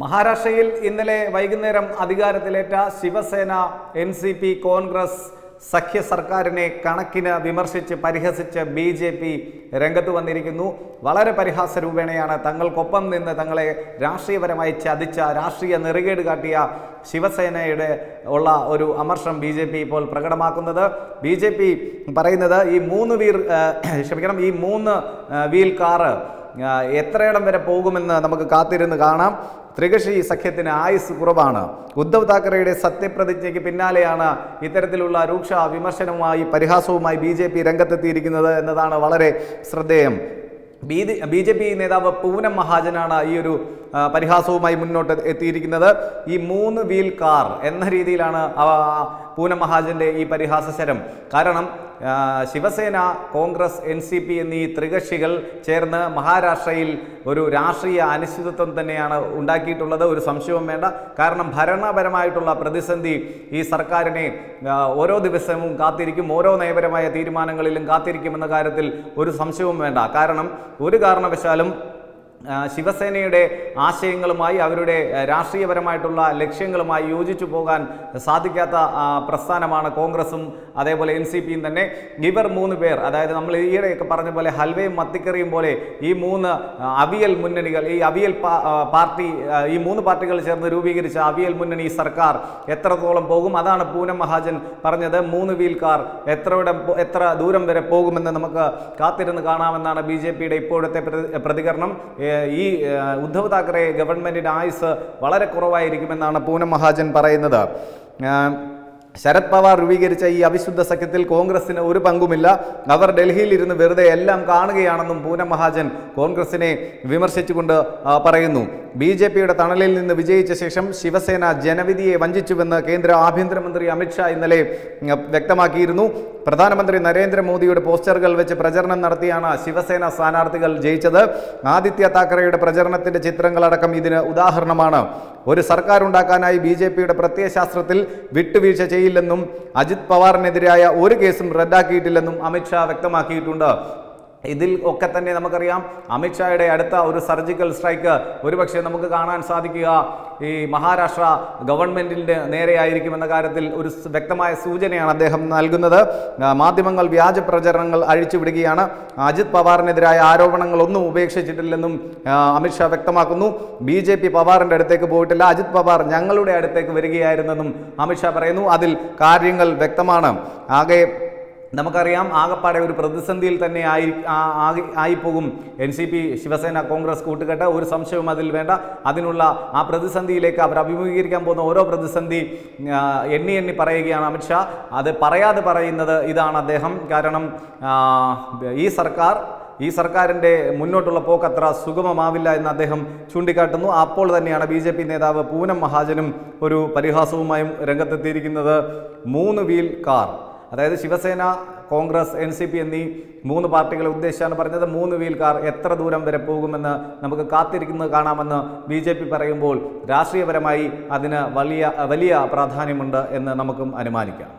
മഹാരാഷ്ട്രയിൽ ഇന്നലെ വൈകുന്നേരം അധികാരത്തിലേറ്റ Shiv Sena N C P Congress സഖ്യ സർക്കാരിനെ കണക്കിന് വിമർശിച്ച് പരിഹസിച്ച് ബി ജെ പി രംഗത്ത് വന്നിരിക്കുന്നു. വളരെ പരിഹാസ രൂപേണയാണ് തങ്ങൾക്കൊപ്പം നിന്ന് തങ്ങളെ രാഷ്ട്രീയപരമായി ചതിച്ച രാഷ്ട്രീയ നെറുകേട് കാട്ടിയ ശിവസേനയുടെ ഉള്ള ഒരു അമർഷം ബി ജെ പി ഇപ്പോൾ പ്രകടമാക്കുന്നത്. ബി ജെ പി പറയുന്നത് ഈ മൂന്ന് വീർ ക്ഷമിക്കണം ഈ മൂന്ന് വീൽ കാറ് എത്രയിടം വരെ പോകുമെന്ന് നമുക്ക് കാത്തിരുന്ന് കാണാം. ത്രികക്ഷി സഖ്യത്തിന് ആയുസ് കുറവാണ്. ഉദ്ധവ് താക്കറെയുടെ സത്യപ്രതിജ്ഞയ്ക്ക് പിന്നാലെയാണ് ഇത്തരത്തിലുള്ള രൂക്ഷ വിമർശനവുമായി പരിഹാസവുമായി ബി ജെ പി രംഗത്തെത്തിയിരിക്കുന്നത് എന്നതാണ് വളരെ ശ്രദ്ധേയം. ബി ജെ പി നേതാവ് പൂനം മഹാജനാണ് ഈ ഒരു പരിഹാസവുമായി മുന്നോട്ട് എത്തിയിരിക്കുന്നത്. ഈ മൂന്ന് വീൽ കാർ എന്ന രീതിയിലാണ് പൂനം മഹാജന്റെ ഈ പരിഹാസശരം. കാരണം Shiv Sena Congress N C P എന്നീ ത്രികക്ഷികൾ ചേർന്ന് മഹാരാഷ്ട്രയിൽ ഒരു രാഷ്ട്രീയ അനിശ്ചിതത്വം തന്നെയാണ് ഉണ്ടാക്കിയിട്ടുള്ളത്. ഒരു സംശയവും വേണ്ട. കാരണം ഭരണപരമായിട്ടുള്ള പ്രതിസന്ധി ഈ സർക്കാരിനെ ഓരോ ദിവസവും കാത്തിരിക്കും ഓരോ നയപരമായ തീരുമാനങ്ങളിലും കാത്തിരിക്കുമെന്ന കാര്യത്തിൽ ഒരു സംശയവും വേണ്ട. കാരണം ഒരു കാരണവശാലും ശിവസേനയുടെ ആശയങ്ങളുമായി അവരുടെ രാഷ്ട്രീയപരമായിട്ടുള്ള ലക്ഷ്യങ്ങളുമായി യോജിച്ചു പോകാൻ സാധിക്കാത്ത പ്രസ്ഥാനമാണ് കോൺഗ്രസും അതേപോലെ എൻ സി പിയും തന്നെ. ഇവർ മൂന്ന് പേർ അതായത് നമ്മൾ ഈയിടെയൊക്കെ പറഞ്ഞ പോലെ ഹൽവയും മത്തിക്കറിയും പോലെ ഈ മൂന്ന് അവിയൽ മുന്നണികൾ ഈ അവിയൽ പാർട്ടി ഈ മൂന്ന് പാർട്ടികൾ ചേർന്ന് രൂപീകരിച്ച അവിയൽ മുന്നണി സർക്കാർ എത്രത്തോളം പോകും? അതാണ് പൂനം മഹാജൻ പറഞ്ഞത് മൂന്ന് വീൽ കാർ എത്രയുടെ എത്ര ദൂരം വരെ പോകുമെന്ന് നമുക്ക് കാത്തിരുന്ന് കാണാമെന്നാണ് ബി ജെ പിയുടെ ഇപ്പോഴത്തെ പ്രതികരണം. ഈ ഉദ്ധവ് താക്കറെ ഗവൺമെന്റിന്റെ ആയുസ് വളരെ കുറവായിരിക്കുമെന്നാണ് പൂനം മഹാജൻ പറയുന്നത്. ശരത് പവാർ രൂപീകരിച്ച ഈ അവിശുദ്ധ സഖ്യത്തിൽ കോൺഗ്രസിന് ഒരു പങ്കുമില്ല. അവർ ഡൽഹിയിൽ ഇരുന്ന് വെറുതെ എല്ലാം കാണുകയാണെന്നും പൂനം മഹാജൻ കോൺഗ്രസിനെ വിമർശിച്ചുകൊണ്ട് പറയുന്നു. ബി ജെ പിയുടെ തണലിൽ നിന്ന് വിജയിച്ച ശേഷം ശിവസേന ജനവിധിയെ വഞ്ചിച്ചുവെന്ന് കേന്ദ്ര ആഭ്യന്തരമന്ത്രി അമിത്ഷാ ഇന്നലെ വ്യക്തമാക്കിയിരുന്നു. പ്രധാനമന്ത്രി നരേന്ദ്രമോദിയുടെ പോസ്റ്ററുകൾ വെച്ച് പ്രചരണം നടത്തിയാണ് ശിവസേന സ്ഥാനാർത്ഥികൾ ജയിച്ചത്. ആദിത്യ താക്കറെയുടെ പ്രചരണത്തിന്റെ ചിത്രങ്ങളടക്കം ഇതിന് ഉദാഹരണമാണ്. ഒരു സർക്കാർ ഉണ്ടാക്കാനായി ബി ജെ പിയുടെ പ്രത്യയശാസ്ത്രത്തിൽ വിട്ടുവീഴ്ച ചെയ്യില്ലെന്നും അജിത് പവാറിനെതിരായ ഒരു കേസും റദ്ദാക്കിയിട്ടില്ലെന്നും അമിത്ഷാ വ്യക്തമാക്കിയിട്ടുണ്ട്. ഇതിൽ ഒക്കെ തന്നെ നമുക്കറിയാം അമിത്ഷായുടെ അടുത്ത ഒരു സർജിക്കൽ സ്ട്രൈക്ക് ഒരുപക്ഷെ നമുക്ക് കാണാൻ സാധിക്കുക. ഈ മഹാരാഷ്ട്ര ഗവൺമെന്റിന്റെ നേരെയായിരിക്കുമെന്ന കാര്യത്തിൽ ഒരു വ്യക്തമായ സൂചനയാണ് അദ്ദേഹം നൽകുന്നത്. മാധ്യമങ്ങൾ വ്യാജ പ്രചരണങ്ങൾ അഴിച്ചുവിടുകയാണ് അജിത് പവാറിനെതിരായ ആരോപണങ്ങളൊന്നും ഉപേക്ഷിച്ചിട്ടില്ലെന്നും അമിത്ഷാ വ്യക്തമാക്കുന്നു. ബി ജെ പി പവാറിന്റെ അടുത്തേക്ക് പോയിട്ടില്ല. അജിത് പവാർ ഞങ്ങളുടെ അടുത്തേക്ക് വരികയായിരുന്നെന്നും അമിത്ഷാ പറയുന്നു. അതിൽ കാര്യങ്ങൾ വ്യക്തമാണ്. ആകെ നമുക്കറിയാം ആകപ്പാടെ ഒരു പ്രതിസന്ധിയിൽ തന്നെ ആയി ആയിപ്പോകും. N C P Shiv Sena Congress കൂട്ടുകെട്ട് ഒരു സംശയവും അതിൽ വേണ്ട. അതിനുള്ള ആ പ്രതിസന്ധിയിലേക്ക് അവർ അഭിമുഖീകരിക്കാൻ പോകുന്ന ഓരോ പ്രതിസന്ധി എണ്ണി എണ്ണി പറയുകയാണ് അമിത്ഷാ അത് പറയാതെ പറയുന്നത് ഇതാണ് അദ്ദേഹം. കാരണം ഈ സർക്കാർ ഈ സർക്കാരിന്റെ മുന്നോട്ടുള്ള പോക്ക് അത്ര സുഗമമാവില്ല എന്ന് അദ്ദേഹം ചൂണ്ടിക്കാട്ടുന്നു. അപ്പോൾ തന്നെയാണ് ബി ജെ പി നേതാവ് പൂനം മഹാജനും ഒരു പരിഹാസവുമായും രംഗത്തെത്തിയിരിക്കുന്നത്. മൂന്ന് വീൽ കാർ. അതായത് Shiv Sena Congress N C P എന്നീ മൂന്ന് പാർട്ടികളെ ഉദ്ദേശിച്ചാണ് പറഞ്ഞത്. മൂന്ന് വീൽ കാർ എത്ര ദൂരം വരെ പോകുമെന്ന് നമുക്ക് കാത്തിരിക്കുന്നത് കാണാമെന്ന് ബി ജെ പി പറയുമ്പോൾ രാഷ്ട്രീയപരമായി അതിന് വലിയ വലിയ പ്രാധാന്യമുണ്ട് എന്ന് നമുക്കും അനുമാനിക്കാം.